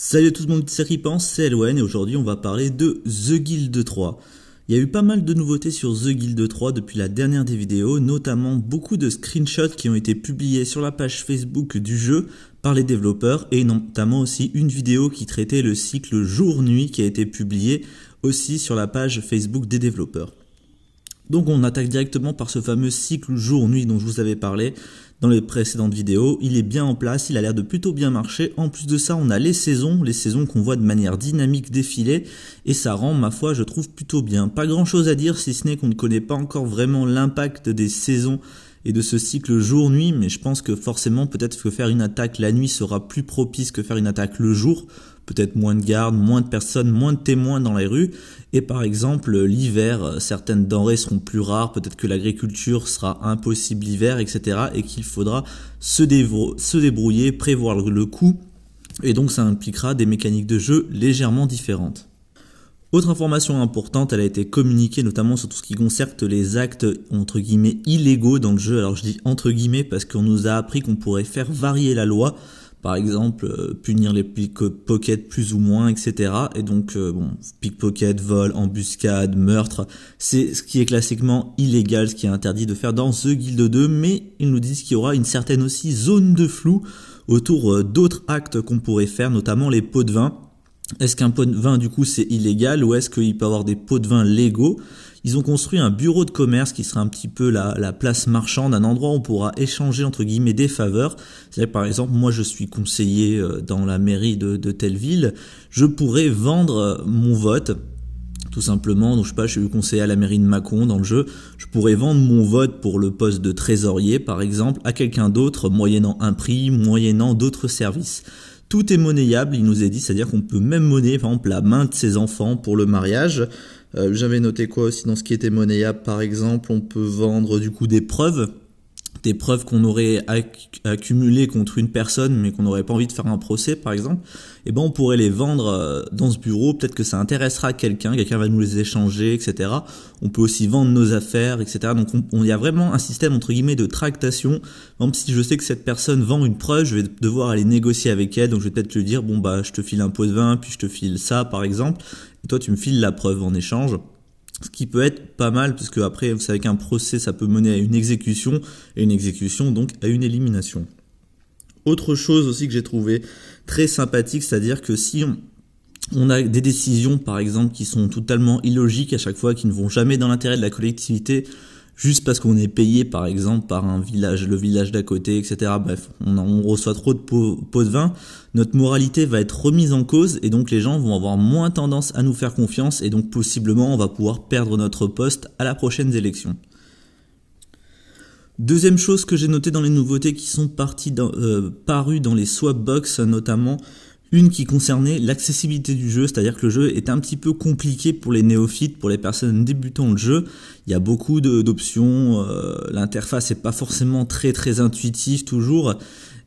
Salut à tout le monde, c'est Ripens, c'est Elwen et aujourd'hui on va parler de The Guild 3. Il y a eu pas mal de nouveautés sur The Guild 3 depuis la dernière des vidéos, notamment beaucoup de screenshots qui ont été publiés sur la page Facebook du jeu par les développeurs et notamment aussi une vidéo qui traitait le cycle jour-nuit qui a été publiée aussi sur la page Facebook des développeurs. Donc on attaque directement par ce fameux cycle jour-nuit dont je vous avais parlé dans les précédentes vidéos. Il est bien en place, il a l'air de plutôt bien marcher. En plus de ça, on a les saisons, les saisons qu'on voit de manière dynamique défiler, et ça rend, ma foi, je trouve plutôt bien. Pas grand chose à dire si ce n'est qu'on ne connaît pas encore vraiment l'impact des saisons et de ce cycle jour-nuit, mais je pense que forcément peut-être que faire une attaque la nuit sera plus propice que faire une attaque le jour, peut-être moins de gardes, moins de personnes, moins de témoins dans les rues, et par exemple l'hiver, certaines denrées seront plus rares, peut-être que l'agriculture sera impossible l'hiver, etc., et qu'il faudra se, débrouiller, prévoir le coup, et donc ça impliquera des mécaniques de jeu légèrement différentes. Autre information importante, elle a été communiquée notamment sur tout ce qui concerne les actes entre guillemets illégaux dans le jeu. Alors je dis entre guillemets parce qu'on nous a appris qu'on pourrait faire varier la loi, par exemple euh, punir les pickpockets plus ou moins, etc. Et donc euh, bon, pickpocket, vol, embuscade, meurtre, c'est ce qui est classiquement illégal, ce qui est interdit de faire dans The Guild 2, mais ils nous disent qu'il y aura une certaine aussi zone de flou autour euh, d'autres actes qu'on pourrait faire, notamment les pots de vin est-ce qu'un pot de vin, du coup, c'est illégal ou est-ce qu'il peut avoir des pots de vin légaux? Ils ont construit un bureau de commerce qui sera un petit peu la, place marchande, un endroit où on pourra échanger, entre guillemets, des faveurs. C'est-à-dire, par exemple, moi, je suis conseiller euh, dans la mairie de, telle ville, je pourrais vendre euh, mon vote tout simplement. Donc je sais pas, je suis conseiller à la mairie de Mâcon dans le jeu. Je pourrais vendre mon vote pour le poste de trésorier, par exemple, à quelqu'un d'autre, moyennant un prix, moyennant d'autres services. Tout est monnayable, il nous est dit, c'est-à-dire qu'on peut même monnayer, par exemple, la main de ses enfants pour le mariage. Euh, j'avais noté quoi aussi dans ce qui était monnayable, par exemple, on peut vendre du coup des preuves des preuves qu'on aurait accumulées contre une personne mais qu'on n'aurait pas envie de faire un procès par exemple, eh ben on pourrait les vendre euh, dans ce bureau, peut-être que ça intéressera quelqu'un, quelqu'un va nous les échanger, etc. On peut aussi vendre nos affaires, etc. Donc il y a vraiment un système entre guillemets de tractation. Même si je sais que cette personne vend une preuve, je vais devoir aller négocier avec elle, donc je vais peut-être lui dire bon bah je te file un pot de vin, puis je te file ça par exemple, et toi tu me files la preuve en échange. Ce qui peut être pas mal, puisque après, vous savez qu'un procès, ça peut mener à une exécution, et une exécution, donc, à une élimination. Autre chose aussi que j'ai trouvé très sympathique, c'est-à-dire que si on a des décisions, par exemple, qui sont totalement illogiques à chaque fois, qui ne vont jamais dans l'intérêt de la collectivité, juste parce qu'on est payé par exemple par un village, le village d'à côté, etc. Bref, on, reçoit trop de pots, de vin, notre moralité va être remise en cause et donc les gens vont avoir moins tendance à nous faire confiance et donc possiblement on va pouvoir perdre notre poste à la prochaine élection. Deuxième chose que j'ai noté dans les nouveautés qui sont parties dans, euh, parues dans les swapbox notamment, une qui concernait l'accessibilité du jeu, c'est-à-dire que le jeu est un petit peu compliqué pour les néophytes, pour les personnes débutant le jeu. Il y a beaucoup d'options, euh, l'interface n'est pas forcément très très intuitive toujours.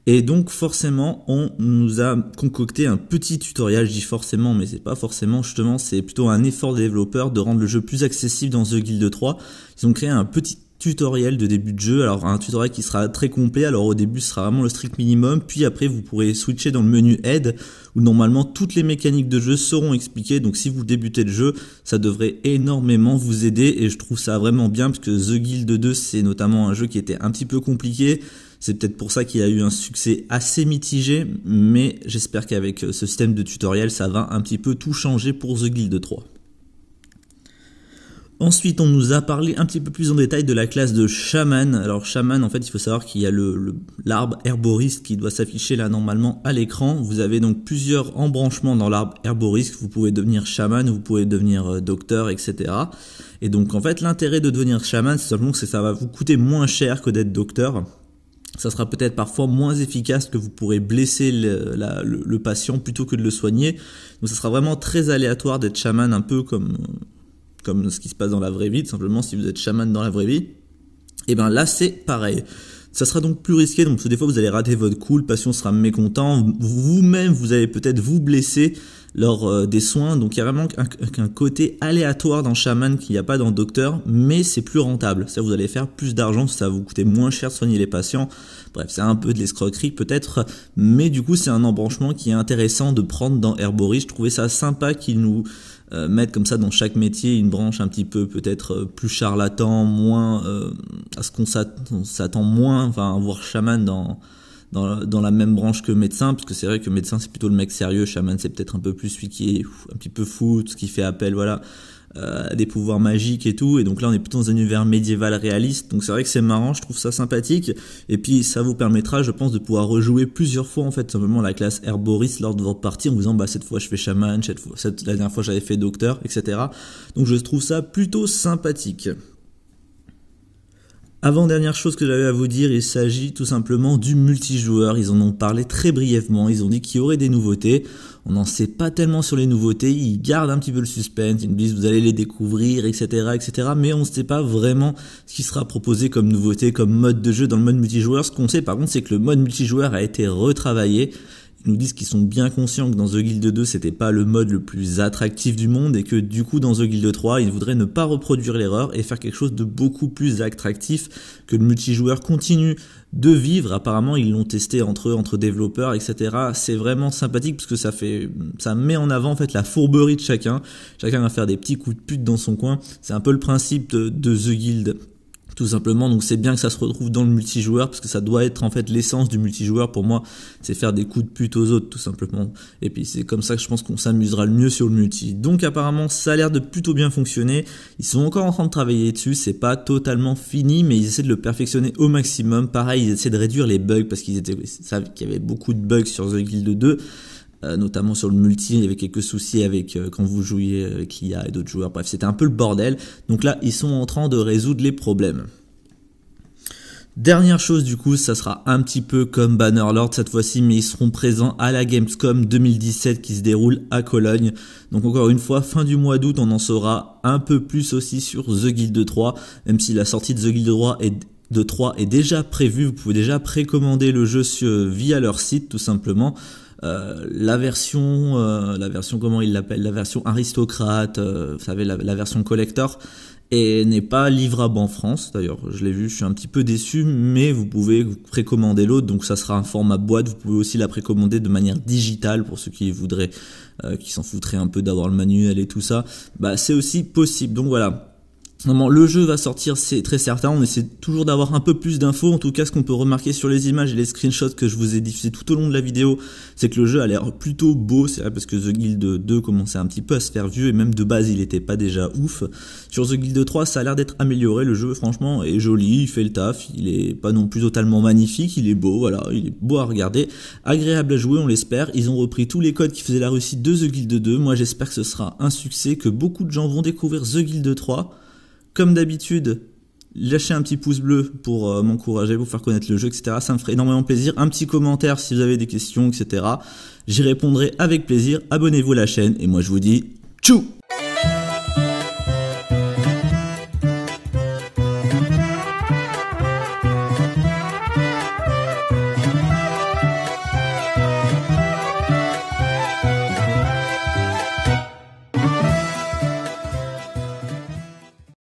Et donc forcément, on nous a concocté un petit tutoriel, je dis forcément, mais c'est pas forcément, justement, c'est plutôt un effort des développeurs de rendre le jeu plus accessible dans The Guild 3. Ils ont créé un petit tutoriel de début de jeu. Alors un tutoriel qui sera très complet. Alors au début ce sera vraiment le strict minimum. Puis après vous pourrez switcher dans le menu aide où normalement toutes les mécaniques de jeu seront expliquées. Donc si vous débutez le jeu, ça devrait énormément vous aider et je trouve ça vraiment bien parce que The Guild 2 c'est notamment un jeu qui était un petit peu compliqué. C'est peut-être pour ça qu'il a eu un succès assez mitigé, mais j'espère qu'avec ce système de tutoriel, ça va un petit peu tout changer pour The Guild 3. Ensuite, on nous a parlé un petit peu plus en détail de la classe de chaman. Alors chaman, en fait, il faut savoir qu'il y a le l'arbre herboriste qui doit s'afficher là normalement à l'écran. Vous avez donc plusieurs embranchements dans l'arbre herboriste. Vous pouvez devenir chaman, vous pouvez devenir euh, docteur, etc. Et donc en fait, l'intérêt de devenir chaman, c'est simplement que ça va vous coûter moins cher que d'être docteur. Ça sera peut-être parfois moins efficace que vous pourrez blesser le, le patient plutôt que de le soigner. Donc ça sera vraiment très aléatoire d'être chaman, un peu comme comme ce qui se passe dans la vraie vie, simplement si vous êtes chaman dans la vraie vie, et eh ben là c'est pareil. Ça sera donc plus risqué, donc des fois vous allez rater votre coup, le patient sera mécontent, vous-même vous allez peut-être vous blesser lors euh, des soins, donc il y a vraiment un, côté aléatoire dans Shaman qu'il n'y a pas dans Docteur, mais c'est plus rentable, ça vous allez faire plus d'argent, ça vous coûter moins cher de soigner les patients, bref c'est un peu de l'escroquerie peut-être, mais du coup c'est un embranchement qui est intéressant de prendre dans Herboris, je trouvais ça sympa qu'il nous euh, mettre comme ça dans chaque métier une branche un petit peu peut-être euh, plus charlatan, moins euh, à ce qu'on s'attend moins, enfin voir chaman dans, dans la même branche que médecin, parce que c'est vrai que médecin c'est plutôt le mec sérieux, chaman c'est peut-être un peu plus celui qui est un petit peu fou, ce qui fait appel, voilà euh, des pouvoirs magiques et tout. Et donc là, on est plutôt dans un univers médiéval réaliste. Donc c'est vrai que c'est marrant, je trouve ça sympathique. Et puis ça vous permettra, je pense, de pouvoir rejouer plusieurs fois en fait simplement la classe Herboris lors de votre partie en vous disant bah cette fois je fais chaman, cette fois, cette, la dernière fois j'avais fait docteur, etc. Donc je trouve ça plutôt sympathique. Avant-dernière chose que j'avais à vous dire, il s'agit tout simplement du multijoueur. Ils en ont parlé très brièvement. Ils ont dit qu'il y aurait des nouveautés. On n'en sait pas tellement sur les nouveautés. Ils gardent un petit peu le suspense. Ils nous disent vous allez les découvrir, etc., etc. Mais on ne sait pas vraiment ce qui sera proposé comme nouveauté, comme mode de jeu dans le mode multijoueur. Ce qu'on sait par contre, c'est que le mode multijoueur a été retravaillé nous disent qu'ils sont bien conscients que dans The Guild 2 c'était pas le mode le plus attractif du monde et que du coup dans The Guild 3 ils voudraient ne pas reproduire l'erreur et faire quelque chose de beaucoup plus attractif que le multijoueur continue de vivre. Apparemment ils l'ont testé entre eux, entre développeurs, etc. C'est vraiment sympathique parce que ça fait, ça met en avant en fait la fourberie de chacun. Chacun va faire des petits coups de pute dans son coin. C'est un peu le principe de, de The Guild tout simplement. Donc c'est bien que ça se retrouve dans le multijoueur parce que ça doit être en fait l'essence du multijoueur pour moi, c'est faire des coups de pute aux autres tout simplement. Et puis c'est comme ça que je pense qu'on s'amusera le mieux sur le multi. Donc apparemment ça a l'air de plutôt bien fonctionner. Ils sont encore en train de travailler dessus, c'est pas totalement fini mais ils essaient de le perfectionner au maximum. Pareil, ils essaient de réduire les bugs parce qu'ils étaient savent qu'il y avait beaucoup de bugs sur The Guild 2. Euh, notamment sur le multi, il y avait quelques soucis avec euh, quand vous jouiez avec l'IA et d'autres joueurs. Bref, c'était un peu le bordel. Donc là, ils sont en train de résoudre les problèmes. Dernière chose du coup, ça sera un petit peu comme Bannerlord cette fois-ci, mais ils seront présents à la Gamescom 2017 qui se déroule à Cologne. Donc encore une fois, fin du mois d'août, on en saura un peu plus aussi sur The Guild 3, même si la sortie de The Guild 3 est de 3 est déjà prévue, vous pouvez déjà précommander le jeu via leur site tout simplement. Euh, la version, euh, la version comment il l'appelle, la version aristocrate, euh, vous savez la, version collector, et n'est pas livrable en France. D'ailleurs, je l'ai vu, je suis un petit peu déçu, mais vous pouvez précommander l'autre, donc ça sera un format boîte. Vous pouvez aussi la précommander de manière digitale pour ceux qui voudraient, qui s'en foutraient un peu d'avoir le manuel et tout ça. Bah, c'est aussi possible. Donc voilà, le jeu va sortir, c'est très certain. On essaie toujours d'avoir un peu plus d'infos. En tout cas, ce qu'on peut remarquer sur les images et les screenshots que je vous ai diffusés tout au long de la vidéo, c'est que le jeu a l'air plutôt beau. C'est vrai parce que The Guild 2 commençait un petit peu à se faire vieux et même de base, il n'était pas déjà ouf. Sur The Guild 3, ça a l'air d'être amélioré. Le jeu, franchement, est joli, il fait le taf. Il est pas non plus totalement magnifique, il est beau, voilà, il est beau à regarder, agréable à jouer, on l'espère. Ils ont repris tous les codes qui faisaient la réussite de The Guild 2. Moi, j'espère que ce sera un succès, que beaucoup de gens vont découvrir The Guild 3 comme d'habitude, lâchez un petit pouce bleu pour euh, m'encourager, pour faire connaître le jeu, etc. Ça me ferait énormément plaisir. Un petit commentaire si vous avez des questions, etc. J'y répondrai avec plaisir. Abonnez-vous à la chaîne et moi je vous dis tchou